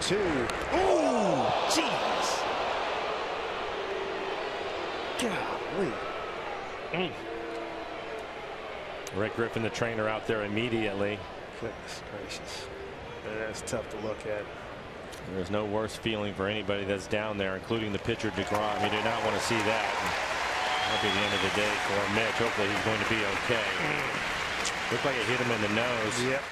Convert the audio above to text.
two. Ooh, jeez. Golly. Mm. Rick Griffin, the trainer, out there immediately. Goodness gracious. That's tough to look at. There's no worse feeling for anybody that's down there, including the pitcher DeGrom. He did not want to see that. That'll be the end of the day for Mitch. Hopefully he's going to be okay. Looked like it hit him in the nose. Yep.